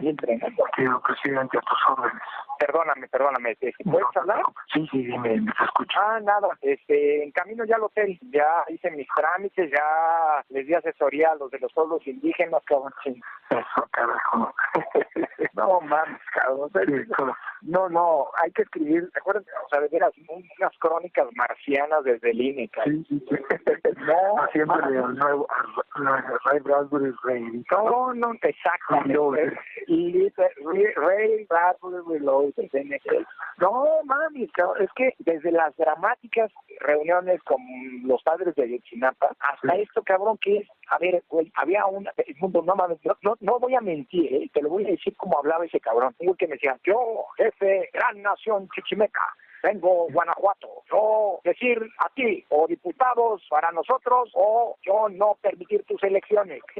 ahí entrenando. Señor presidente, a tus órdenes. Perdóname, perdóname, este, ¿puedes No, hablar? Sí, sí, dime, me escucha. Ah, nada, este, en camino ya al hotel, ya hice mis trámites, ya les di asesoría a los de los pueblos indígenas, cabrón. Eso, carajo. No mames, cabrón. Claro. No, no, hay que escribir, ¿te acuerdas? O sea, de veras, unas crónicas marcianas desde el INE. Sí, sí, sí. No, Haciéndole al nuevo, Ray Bradbury Rey. No, no, exactamente. Reloaded. Y Ray- Bradbury Reloaded. No, mami, cabrón, es que desde las dramáticas reuniones con los padres de Ayotzinapa hasta Sí. esto, cabrón, que es, a ver, güey, había una, el mundo, no mames, no, no, no voy a mentir, ¿eh? te lo voy a decir como hablaba ese cabrón. Un que me decía, yo, jefe, gran nación chichimeca, vengo Guanajuato, yo decir a ti o diputados para nosotros o yo no permitir tus elecciones.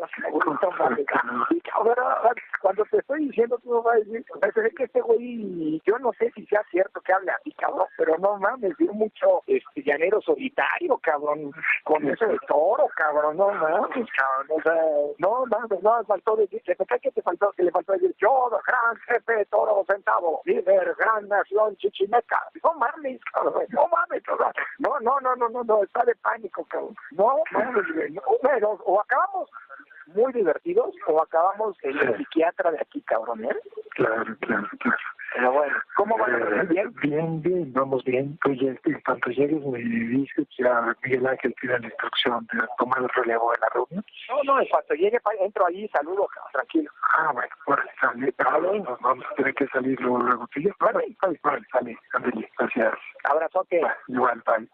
Cuando te estoy diciendo, tú no vas a decir, parece que este güey, yo no sé si sea cierto que hable así, cabrón, pero no mames, dio mucho este llanero solitario, cabrón, con eso de toro, cabrón, no mames, cabrón, o sea, no mames, no, faltó decir, ¿qué que te faltó? Que le faltó decir, yo, gran jefe, toro centavo, líder, gran nación chichimeca, no mames, cabrón, no mames, cabrón. no, no, no, no, no, no, está de pánico, cabrón, no mames, no, pero, o acabamos muy divertidos o acabamos en el psiquiatra de aquí, cabrón, ¿eh? Claro, claro, claro. Pero bueno, ¿cómo van a Eh, bien? Bien, bien, vamos bien. Pues ya, en cuanto llegues me dices, ya Miguel Ángel tiene la instrucción de tomar el relevo de la reunión. No, no, en cuanto llegue, entro ahí y saludo, tranquilo. Ah, bueno, órale, sale. Pero nos vamos a tener que salir luego, luego. Sí, órale, órale, órale, sale, ándale, gracias. Abrazote. Igual, bye.